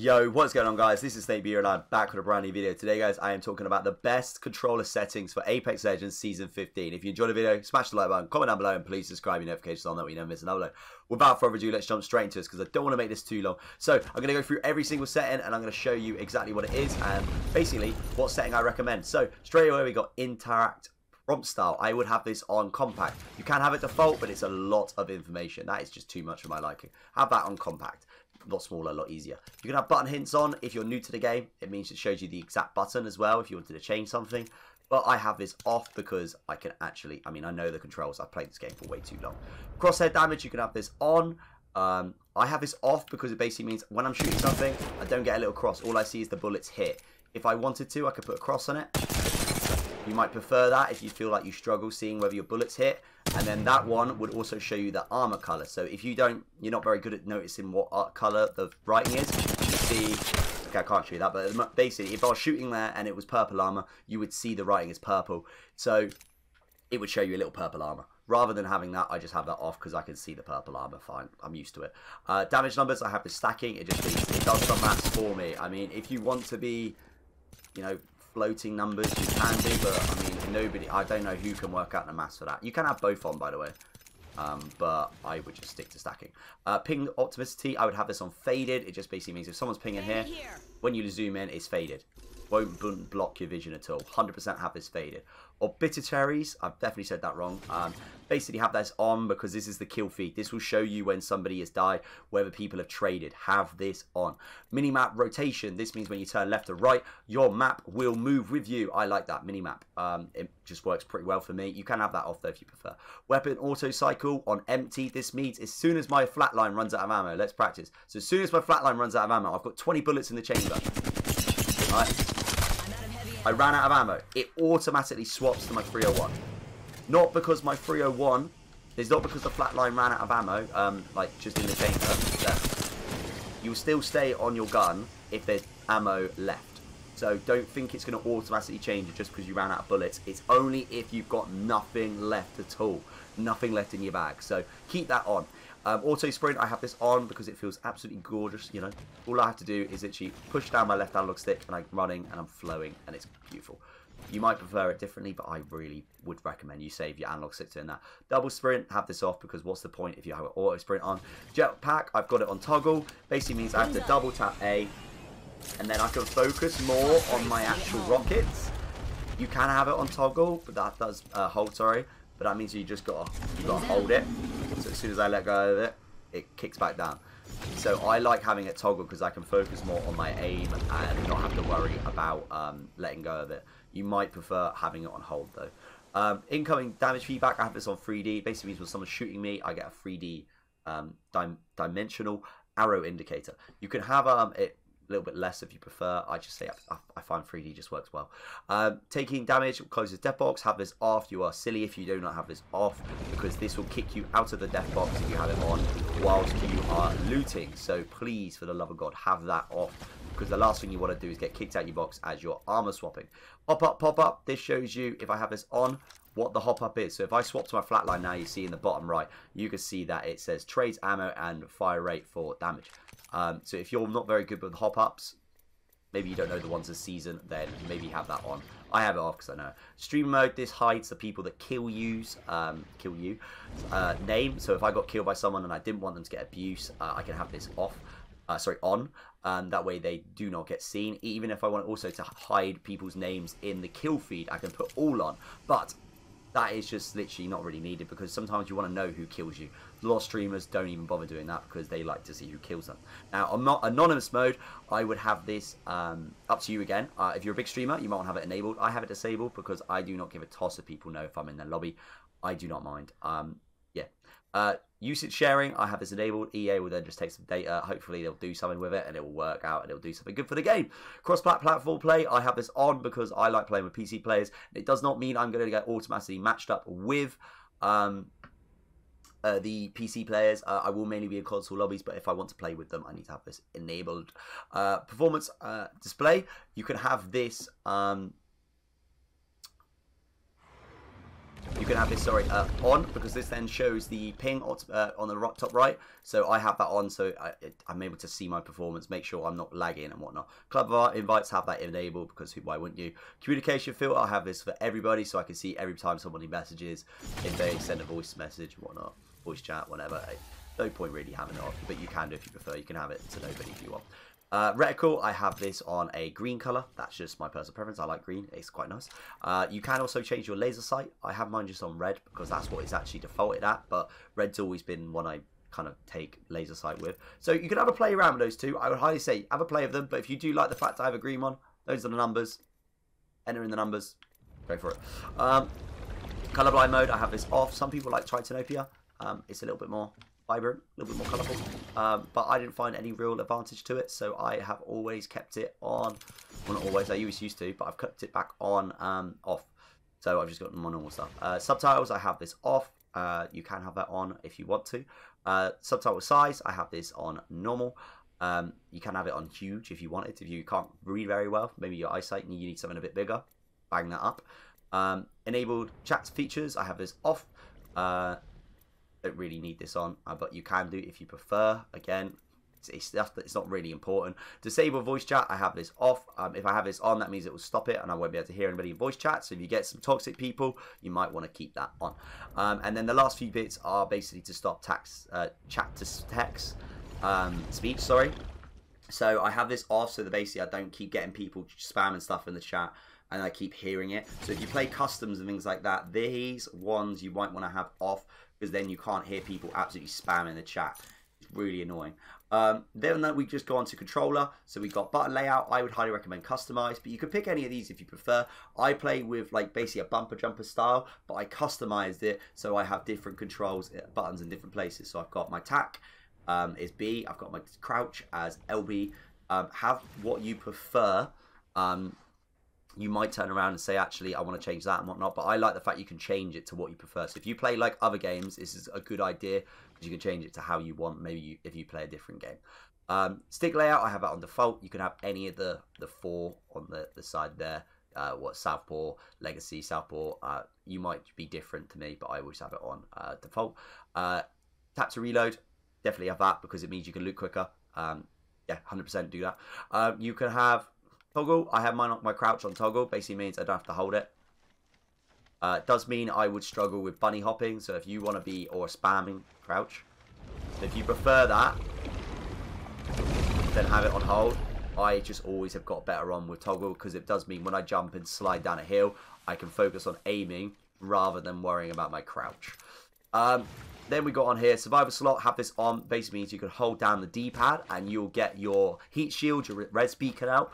Yo, what's going on guys? This is Snake Beater and I'm back with a brand new video. Today guys, I am talking about the best controller settings for Apex Legends Season 15. If you enjoyed the video, smash the like button, comment down below and please subscribe your notifications on that way you never miss another upload. Without further ado, let's jump straight into this because I don't want to make this too long. So, I'm going to go through every single setting and I'm going to show you exactly what it is and basically what setting I recommend. So, straight away we got Interact prompt style, I would have this on compact. You can have it default, but it's a lot of information. That is just too much for my liking. Have that on compact a lot smaller, a lot easier. You can have button hints on if you're new to the game. It means it shows you the exact button as well if you wanted to change something. But I have this off because I can actually, I mean, I know the controls. I've played this game for way too long. Crosshair damage, you can have this on. Um, I have this off because it basically means when I'm shooting something, I don't get a little cross. All I see is the bullets hit. If I wanted to, I could put a cross on it. You might prefer that if you feel like you struggle seeing whether your bullets hit. And then that one would also show you the armor color. So if you don't, you're not very good at noticing what color the writing is, you see, okay, I can't show you that, but basically, if I was shooting there and it was purple armor, you would see the writing is purple. So it would show you a little purple armor. Rather than having that, I just have that off because I can see the purple armor fine. I'm used to it. Uh, damage numbers, I have the stacking. It just it does some maths for me. I mean, if you want to be, you know, floating numbers, you can do, but I mean, nobody, I don't know who can work out the maths for that. You can have both on, by the way. Um, but I would just stick to stacking. Uh, ping optimicity, I would have this on faded. It just basically means if someone's pinging here, when you zoom in, it's faded. Won't block your vision at all. 100% have this faded cherries. I've definitely said that wrong. Um, basically have this on because this is the kill feed. This will show you when somebody has died, whether people have traded. Have this on. Minimap rotation. This means when you turn left or right, your map will move with you. I like that minimap. Um, it just works pretty well for me. You can have that off though if you prefer. Weapon auto cycle on empty. This means as soon as my flatline runs out of ammo, let's practice. So as soon as my flatline runs out of ammo, I've got 20 bullets in the chamber. All right. I ran out of ammo. It automatically swaps to my 301. Not because my 301, it's not because the flatline ran out of ammo, um, like just in the chamber. You will still stay on your gun if there's ammo left. So don't think it's going to automatically change it just because you ran out of bullets. It's only if you've got nothing left at all. Nothing left in your bag. So keep that on. Um, auto sprint, I have this on because it feels absolutely gorgeous, you know. All I have to do is actually push down my left analog stick and I'm running and I'm flowing and it's beautiful. You might prefer it differently, but I really would recommend you save your analog stick doing that. Double sprint, have this off because what's the point if you have an auto sprint on? Jetpack, I've got it on toggle. Basically means I have to double tap A and then I can focus more on my actual rockets. You can have it on toggle, but that does uh, hold, sorry. But that means you just gotta you gotta hold it. As soon as I let go of it, it kicks back down. So I like having it toggle because I can focus more on my aim and not have to worry about um, letting go of it. You might prefer having it on hold though. Um, incoming damage feedback, I have this on 3D. Basically means when someone's shooting me, I get a 3D um, dim dimensional arrow indicator. You can have um, it a little bit less if you prefer. I just say I, I find 3D just works well. Um, taking damage closes death box. Have this off. You are silly if you do not have this off because this will kick you out of the death box if you have it on whilst you are looting. So please, for the love of God, have that off because the last thing you want to do is get kicked out your box as you're armor swapping. Pop up, pop up. This shows you if I have this on what the hop up is. So if I swap to my flatline now, you see in the bottom right, you can see that it says trades ammo and fire rate for damage. Um, so if you're not very good with hop ups, maybe you don't know the ones this season, then maybe have that on. I have it off because I know. Stream mode, this hides the people that kill yous, um, kill you, uh, name. So if I got killed by someone and I didn't want them to get abuse, uh, I can have this off, uh, sorry, on. Um, that way they do not get seen. Even if I want also to hide people's names in the kill feed, I can put all on. But that is just literally not really needed because sometimes you want to know who kills you. A lot of streamers don't even bother doing that because they like to see who kills them. Now, not anonymous mode, I would have this um, up to you again. Uh, if you're a big streamer, you might want to have it enabled. I have it disabled because I do not give a toss if people know if I'm in their lobby. I do not mind. Um. Uh, usage sharing, I have this enabled. EA will then just take some data. Hopefully, they'll do something with it and it will work out and it'll do something good for the game. Cross platform play, I have this on because I like playing with PC players. It does not mean I'm going to get automatically matched up with. Um, uh, the PC players, uh, I will mainly be in console lobbies, but if I want to play with them, I need to have this enabled. Uh, performance uh, display, you can have this um, you can have this sorry uh, on because this then shows the ping uh, on the top right. So I have that on so I, am able to see my performance make sure I'm not lagging and whatnot. Club invites have that enabled because why wouldn't you? Communication filter I have this for everybody so I can see every time somebody messages if they send a voice message whatnot voice chat whatever. No point really having it off but you can do if you prefer. You can have it to nobody if you want uh, reticle, I have this on a green color. That's just my personal preference. I like green. It's quite nice. Uh, you can also change your laser sight. I have mine just on red because that's what it's actually defaulted at. But red's always been one I kind of take laser sight with. So you can have a play around with those two. I would highly say have a play of them. But if you do like the fact I have a green one, those are the numbers. Enter in the numbers. Go for it. Um, colorblind mode, I have this off. Some people like Tritanopia. Um, it's a little bit more vibrant, a little bit more colourful. Um, but I didn't find any real advantage to it, so I have always kept it on. Well, not always, I always used to, but I've kept it back on um, off. So I've just got my normal stuff. Uh, subtitles, I have this off. Uh, you can have that on if you want to. Uh, subtitle size, I have this on normal. Um, you can have it on huge if you want it. If you can't read very well, maybe your eyesight and you need something a bit bigger, bang that up. Um, enabled chat features, I have this off. Uh, don't really need this on, uh, but you can do if you prefer. Again, it's, it's, not really important. Disable voice chat, I have this off. Um, if I have this on, that means it will stop it and I won't be able to hear anybody in voice chat. So if you get some toxic people, you might want to keep that on. Um, and then the last few bits are basically to stop tax, uh, chat to text um, speech, sorry. So I have this off so that basically I don't keep getting people spamming stuff in the chat and I keep hearing it. So if you play customs and things like that, these ones you might want to have off because then you can't hear people absolutely spamming the chat. It's really annoying. Um, then we just go on to controller. So we got button layout. I would highly recommend customize, but you can pick any of these if you prefer. I play with like basically a bumper jumper style, but I customized it so I have different controls uh, buttons in different places. So I've got my tack um, is B. I've got my crouch as LB. Um, have what you prefer. Um, you might turn around and say, actually, I want to change that and whatnot. But I like the fact you can change it to what you prefer. So if you play like other games, this is a good idea because you can change it to how you want. Maybe you, if you play a different game. Um, stick layout, I have that on default. You can have any of the the four on the the side there. Uh, what Southpaw, Legacy, Southpaw. Uh, you might be different to me, but I always have it on uh, default. Uh, tap to reload, definitely have that because it means you can loot quicker. Um, yeah, 100% do that. Um, you can have Toggle, I have my, my crouch on toggle. Basically means I don't have to hold it. Uh, does mean I would struggle with bunny hopping. So if you want to be, or spamming crouch. If you prefer that, then have it on hold. I just always have got better on with toggle because it does mean when I jump and slide down a hill, I can focus on aiming rather than worrying about my crouch. Um, then we got on here, survivor slot, have this on. Basically means you can hold down the D-pad and you'll get your heat shield, your res beacon out.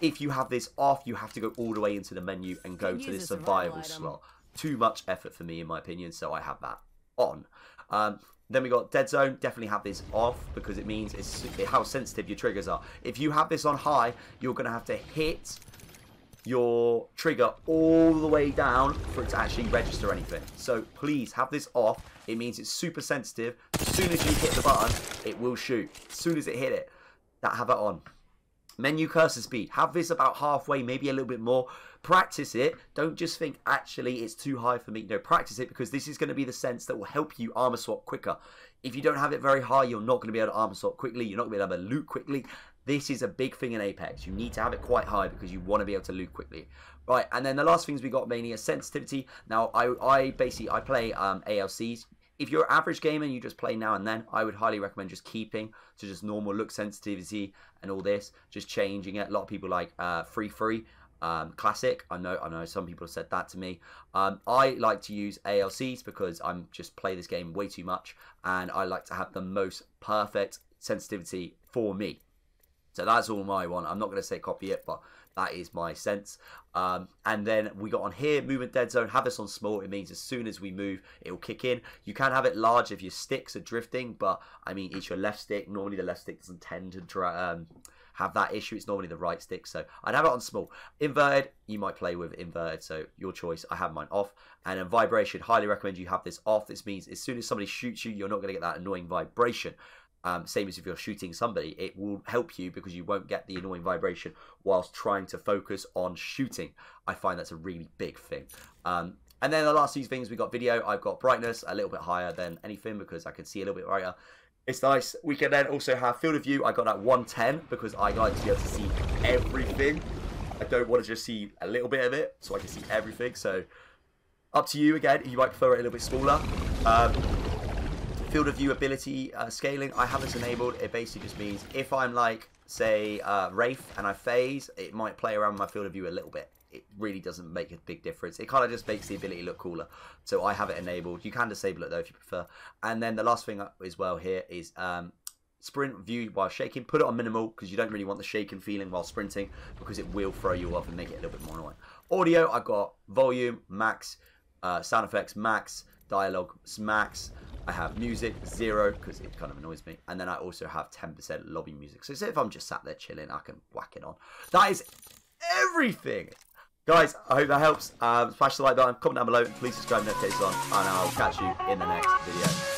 If you have this off, you have to go all the way into the menu and go to this survival slot. Too much effort for me, in my opinion, so I have that on. Um, then we got dead zone. Definitely have this off because it means it's how sensitive your triggers are. If you have this on high, you're going to have to hit your trigger all the way down for it to actually register anything. So please have this off. It means it's super sensitive. As soon as you hit the button, it will shoot. As soon as it hit it, that have it on. Menu cursor speed. Have this about halfway, maybe a little bit more. Practice it. Don't just think, actually, it's too high for me. No, practice it because this is going to be the sense that will help you armor swap quicker. If you don't have it very high, you're not going to be able to armor swap quickly. You're not going to be able to loot quickly. This is a big thing in Apex. You need to have it quite high because you want to be able to loot quickly. Right, and then the last things we got mainly is sensitivity. Now, I, I basically, I play um, ALCs if you're an average gamer and you just play now and then, I would highly recommend just keeping to just normal look sensitivity and all this, just changing it. A lot of people like uh, free free. Um, classic. I know, I know. Some people have said that to me. Um, I like to use ALCs because I'm just play this game way too much, and I like to have the most perfect sensitivity for me. So that's all my one. I'm not going to say copy it, but that is my sense. Um, and then we got on here, movement dead zone. Have this on small. It means as soon as we move, it will kick in. You can have it large if your sticks are drifting, but I mean, it's your left stick. Normally, the left stick doesn't tend to um, have that issue. It's normally the right stick. So I'd have it on small. Inverted, you might play with inverted. So your choice. I have mine off. And then vibration, highly recommend you have this off. This means as soon as somebody shoots you, you're not going to get that annoying vibration. Um, same as if you're shooting somebody, it will help you because you won't get the annoying vibration whilst trying to focus on shooting. I find that's a really big thing. Um, And then the last few things we got video. I've got brightness a little bit higher than anything because I can see a little bit brighter. It's nice. We can then also have field of view. I got that 110 because I like to be able to see everything. I don't want to just see a little bit of it, so I can see everything. So up to you again. You might prefer it a little bit smaller. Um, field of view ability uh, scaling, I have this enabled. It basically just means if I'm like, say, uh, Wraith and I phase, it might play around my field of view a little bit. It really doesn't make a big difference. It kind of just makes the ability look cooler. So I have it enabled. You can disable it though if you prefer. And then the last thing as well here is um, sprint view while shaking. Put it on minimal because you don't really want the shaking feeling while sprinting because it will throw you off and make it a little bit more annoying. Audio, I've got volume, max, uh, sound effects, max, dialogue, max. I have music, zero, because it kind of annoys me. And then I also have 10% lobby music. So if I'm just sat there chilling, I can whack it on. That is everything. Guys, I hope that helps. Um, smash the like button, comment down below, please subscribe, notifications on, and I'll catch you in the next video.